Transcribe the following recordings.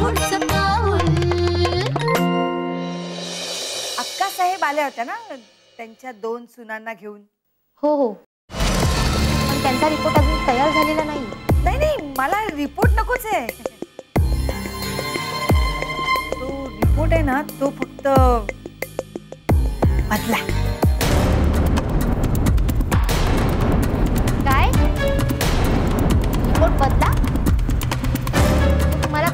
पुढचं पाऊल. अक्का साहेब आल्या होत्या ना त्यांच्या दोन सुनांना घेऊन. हो हो. पण त्यांचा रिपोर्ट अजून तयार झालेला नाही. नाही नाही मला रिपोर्ट नकोच आहे. तो रिपोर्ट आहे ना तो फक्त बदला. काय? रिपोर्ट बदला?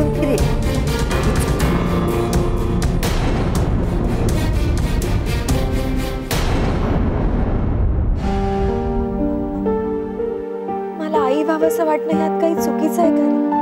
हातात वाडगा मला आई व्हावंसं वाटणं यात काही चुकीचं आहे का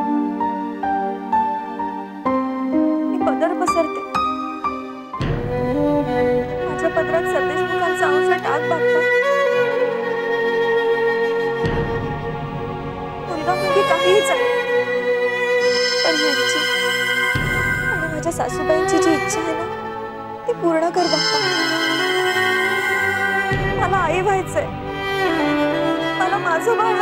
मला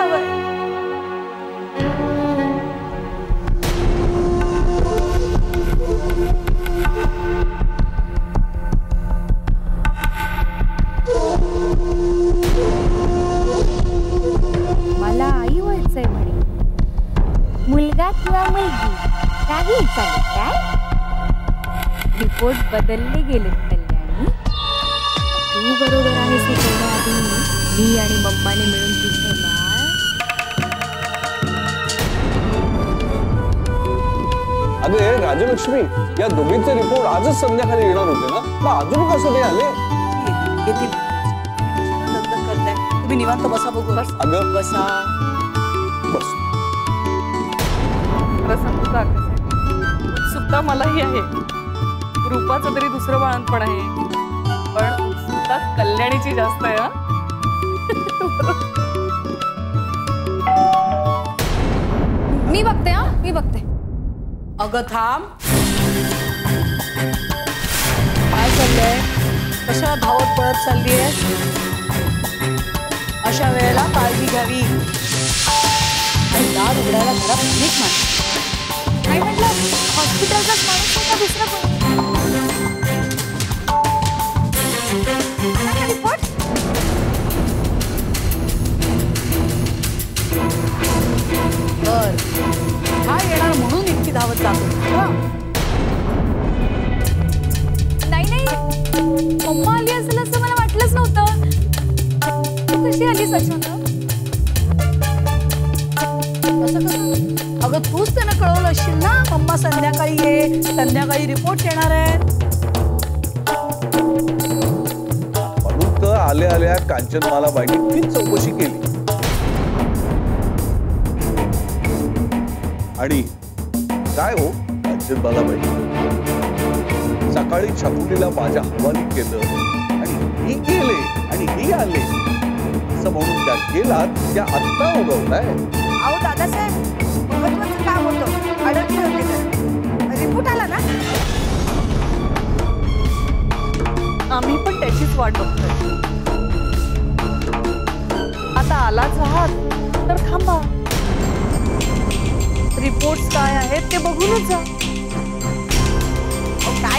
संध्याकाळी येणार होते ना मग अजून कसं नाही आले येतील करताय तुम्ही निवांत बसा बघू अगं बसा बस खरं सांगू का उत्सुकता मलाही आहे रूपाचं तरी दुसरं बाळणपण आहे पण उत्सुकता कल्याणीची जास्त आहे हा मी बघते हा मी बघते अगं थांब कशा धावत पळत चालली अशा वेळेला काळजी घ्यावी. आणि दार उघडायला घरात नीट मान नाही म्हटलं? हॉस्पिटलचाच माणूस का दुसरं कोण? रिपोर्ट बर. हा येणार म्हणून इतकी धावत जातो मम्मा आली असेल असं मला वाटलंच नव्हतं. तू कशी आलीस अचानक असं कसं? अगं तूच त्यांना कळवलं असशील ना? मम्मा संध्याकाळी ये संध्याकाळी रिपोर्ट येणार आहे. म्हणून तर आल्या आल्या कांचन मला बाईंनी तीच चौकशी केली. आणि काय हो कांचन बालाबाई सकाळी छकुलीला माझ्या हवाली केलं गेले आले. आत्ता उगवलाय अहो, दादासाहेब. रिपोर्ट आला तर थांबा. रिपोर्ट काय आहेत ते बघूनच जा.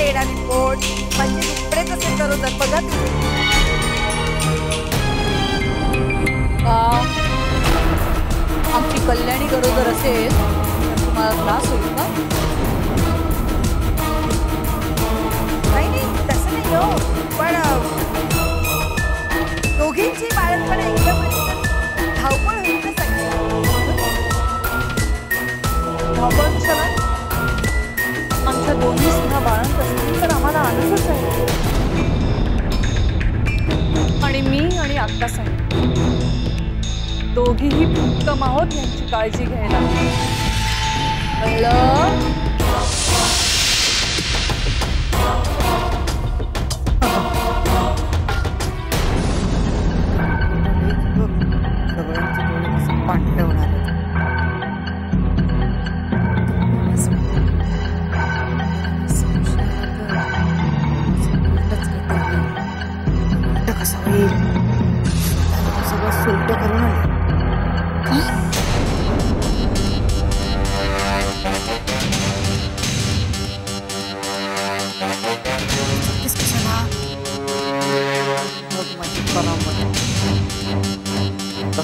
મેળાની પોટ પંચની પ્રેત સે તરોતર बघा आमची कल्याणी गरोदर असेल तर तुम्हाला त्रास होईल का नाही नाही हो पण दोघींची बाळंतपण एकदम धावपळ होईल का चला म्हणून दोन्ही सुद्धा बाळंत असतील तर आम्हाला आनंदच आहे आहोत यांची काळजी घ्यायला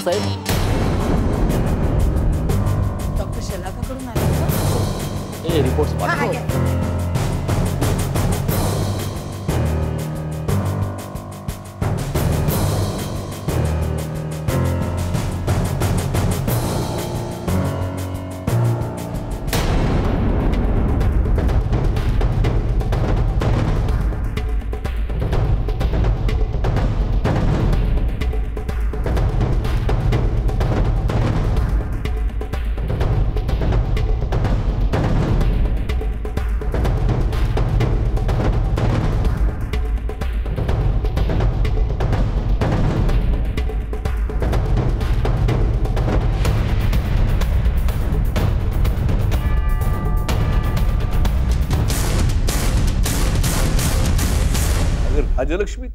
साहेब डॉक्टर शलाकाकडून आले का हे रिपोर्ट्स हा, हा, पाठव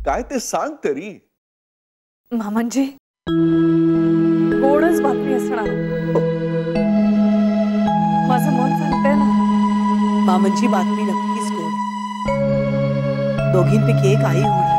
काय ते सांग तरी. मामांजी गोडच बातमी असणार. माझं मन सांगते ना. मामांची बातमी नक्कीच गोड दोघींपैकी एक आई होणार.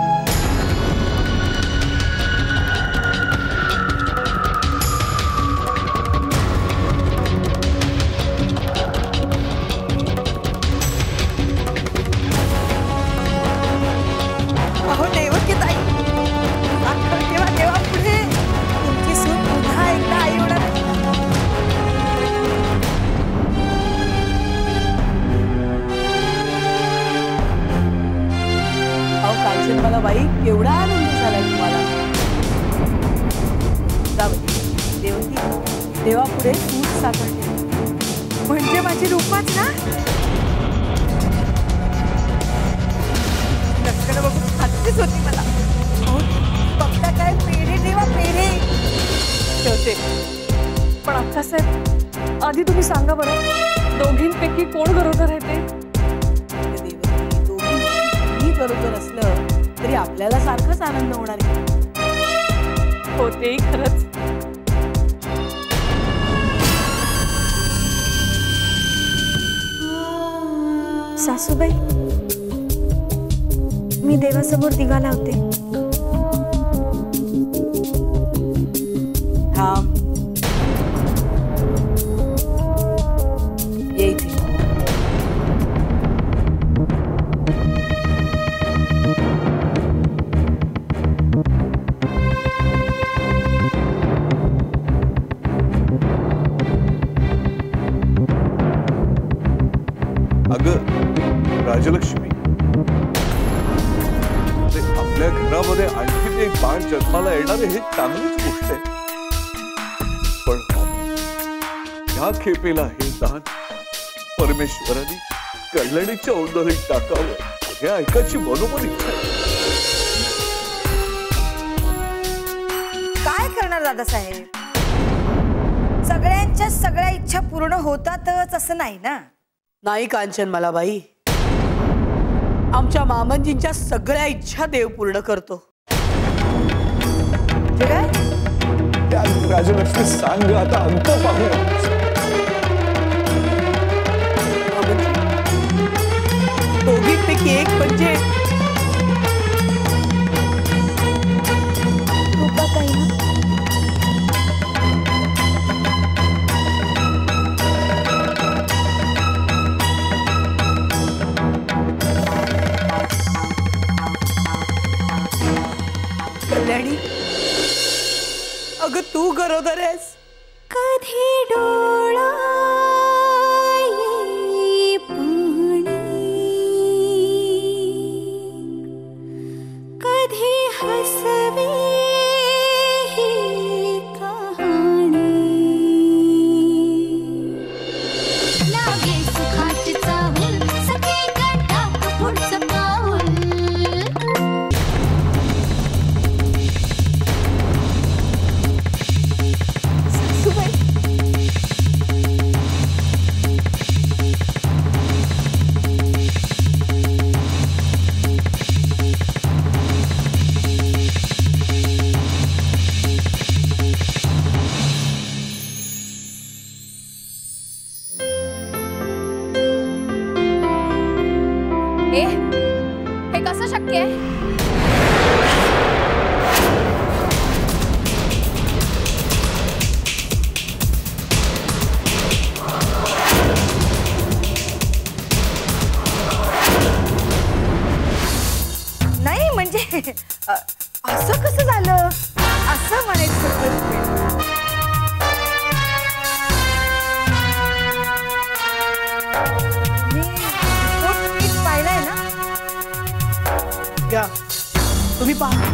ठेवते पण आत्तासाहेब आधी तुम्ही सांगा बरं दोघींपैकी कोण गरोदर आहे ते? दोघी बरोबर असलं तरी आपल्याला सारखाच आनंद होणार आहे. हो तेही खरंच. सासूबाई मी देवासमोर दिवा लावते. थांब खेपेला हे दान। परमेश्वराने कल्याणीच्या उंदरीत टाकावं हे ऐकायची मनोमन इच्छा काय करणार दादासाहेब सगळ्यांच्या सगळ्या इच्छा पूर्ण होतातच असं नाही ना? नाही कांचन मला बाई. आमच्या मामनजींच्या सगळ्या इच्छा देव पूर्ण करतो. जे काय त्या राजलक्ष्मी सांग आता अंत पाहू म्हणजे रूपा ताई ना। कल्याणी अगं तू गरोदर आहेस कधी डोळा भी पा है।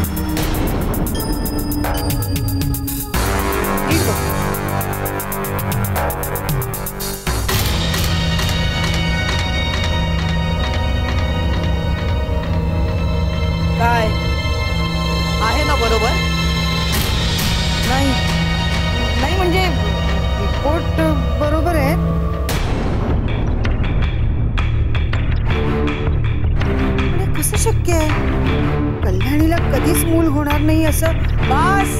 आहे ना बरोबर? नाही. नाही म्हणजे रिपोर्ट बरोबर आहे. कसं शक्य आहे? कल्याणीला कधीच मूल होणार नाही असं बास!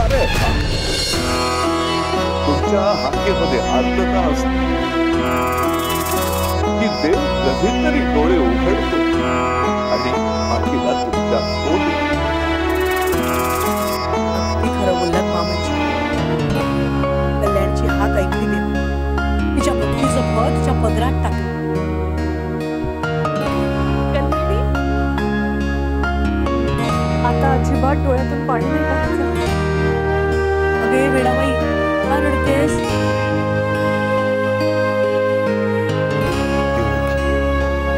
आहे हा. तुमच्या हाकेमध्ये आर्द्रता असते की देव कधीतरी डोळे उघडतो आणि हाकेला तुमच्या बोल खरं बोललात मामाजी कल्याणची हात ऐकली तिच्या पत्नीचं फळ तिच्या अजिबात डोळ्यातून पाणी नाही टाकायचं अगे वेळाबाई का रडतेस?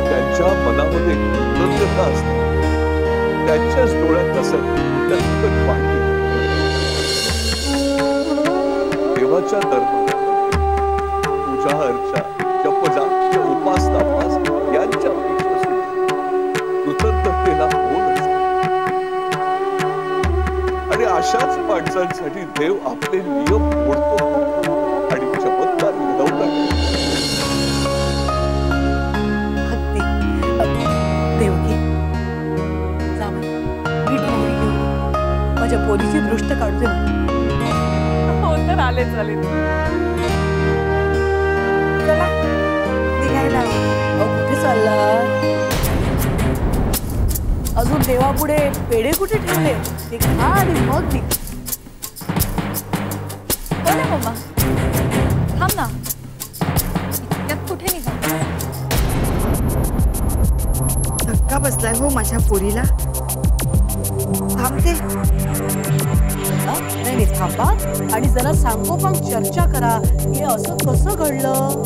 त्यांच्या मनामध्ये कृतज्ञता असते. त्यांच्याच डोळ्यात असं टचकट पाणी. देवाच्या दरबारामध्ये पूजा अर्चा अशाच माणसांसाठी देव आपले नियम मोडतो. आणि चमत्कार ये. माझ्या पोलीची दृष्ट काढू दे हो तर आलेच आले चला. निघायला. कुठे चालला अजून देवापुढे पेढे कुठे ठेवले? ते खा आणि मग निघ हो ना मम्मा। थांब ना। इतक्यात कुठे निघा धक्का बसलाय हो माझ्या पोरीला. थांबते. नाही थांबा. आणि जरा सांगोपांग चर्चा करा. हे असं कसं घडलं?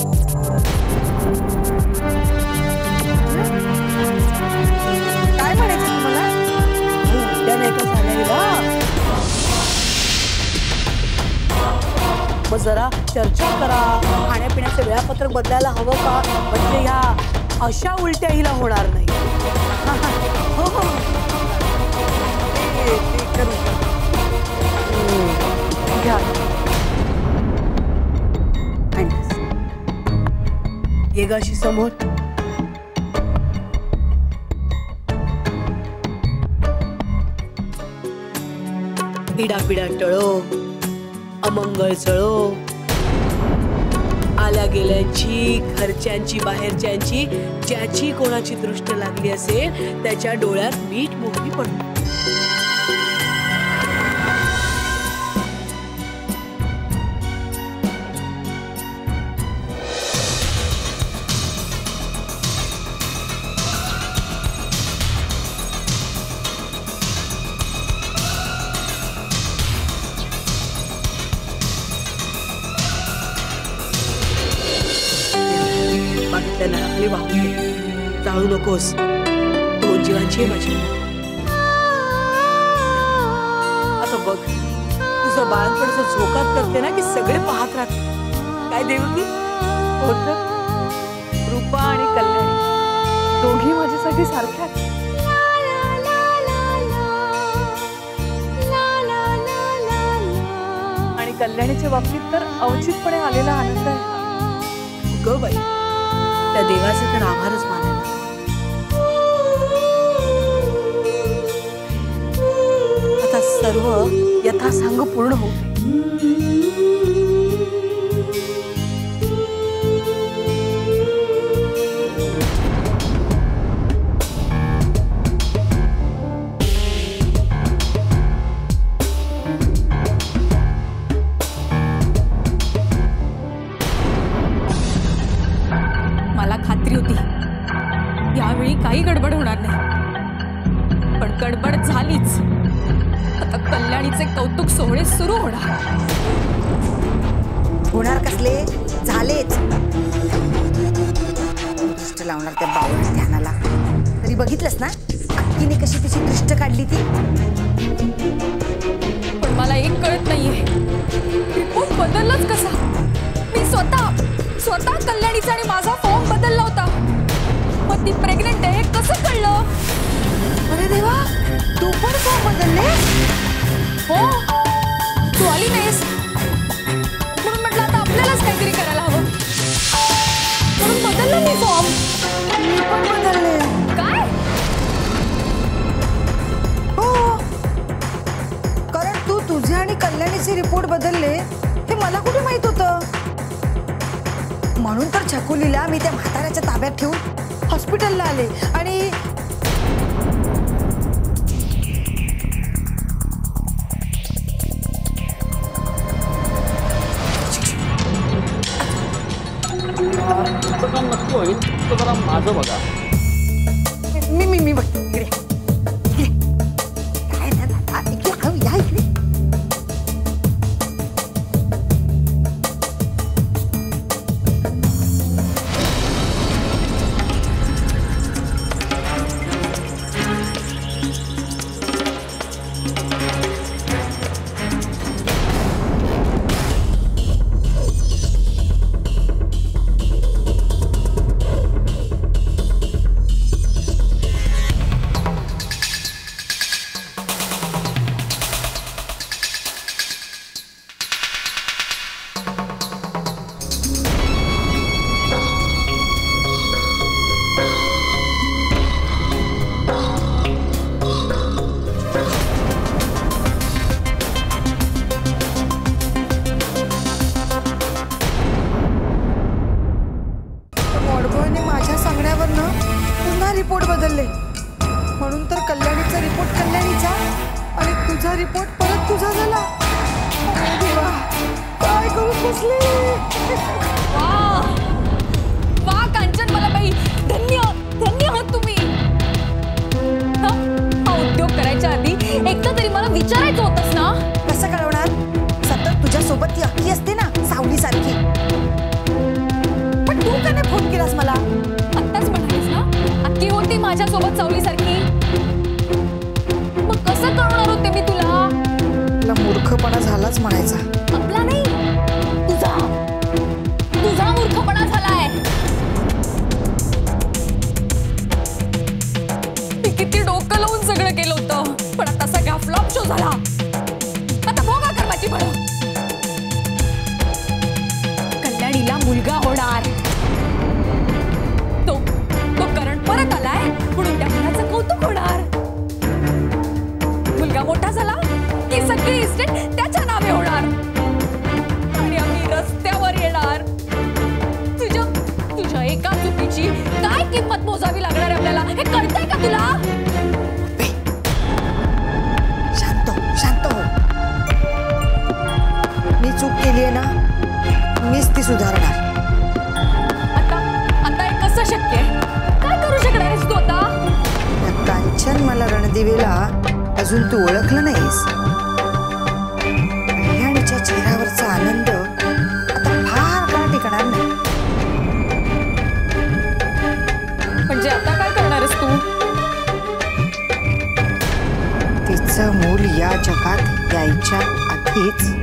मग जरा चर्चा करा. खाण्यापिण्याचं वेळापत्रक बदलायला हवं का? म्हणजे ह्या अशा उलट्या होणार नाही. हम्म, ये ग समोर. पिढा टळो अमंगळ चळो आल्या गेल्यांची, घरच्यांची, बाहेरच्यांची, ज्याची कोणाची दृष्ट लागली असेल, त्याच्या डोळ्यात मीठ मोहरी दे जाळू नकोस दोन जीवांची आहे आता बघ तुझं बाळणपणाचं झोकात करते ना की सगळे पाहत राहते. काय देवकी हो तर. रूपा आणि कल्याणी. दोघी माझ्यासाठी सारख्याच आणि कल्याणीच्या बाबतीत तर अवचितपणे आलेला आनंद आहे. हा. ग बाई त्या देवाचे तर आभारच मानायला सर्व यथासांग पूर्ण होते कळत नाहीये. रिपोर्ट बदललाच कसा? मी स्वतः स्वतः कल्याणीचा आणि माझा फॉर्म बदलला होता. मग ती प्रेग्नेंट आहे कसं कळलं? अरे देवा तू पण फॉर्म बदलले? हो. तू आली नाहीस. म्हणून म्हटलं आता आपल्यालाच काहीतरी करायला हवं. म्हणून बदलला मी फॉर्म मी पण बदलले. कारण तुझे आणि कल्याणीचे रिपोर्ट बदलले हे मला कुठे माहीत होतं? म्हणून तर छकुलीला मी त्या म्हाताऱ्याच्या ताब्यात ठेवून हॉस्पिटलला आले आणि रिपोर्ट परत तुझा झाला. अरे देवा, काय करू बसले वा. वा कांचन मला बाई धन्य धन्य आहात तुम्ही. हा हा उद्योग करायच्या आधी एकदा तरी मला विचारायचं होतंस ना. कसं कळवणार? सतत तुझ्या सोबत ती अक्की असते ना सावली सारखी पण तू का नाही फ़ोन केलास मला? आत्ताच म्हणालीस ना अक्की होती माझ्यासोबत सावलीसारखी. मग कसं कळणार होते मी तुला? तुला मूर्खपणा झालाच म्हणायचा. आपला नाही, तुझा. तुझा मूर्खपणा झालाय. मी किती डोकं लावून सगळं केलं होतं, पण आता सगळा फ्लॉप शो झाला. आता भोगा कर्माची बळ. कल्याणीला मुलगा होणार. तो तो करण परत आलाय, म्हणून त्या सगळी इस्टेट त्याच्या नावे होणार आणि आम्ही रस्त्यावर येणार तुझ्या तुझ्या एका चुकीची काय किंमत मोजावी लागणार आपल्याला हे कळतंय का तुला चूक केली आहे ना मीच ती सुधारणार आता आता हे कसं शक्य काय करू शकणार आहेस तू आता? कांचन मला रणदिवेला अजून तू ओळखलं नाहीस. जगात यायच्या आधीच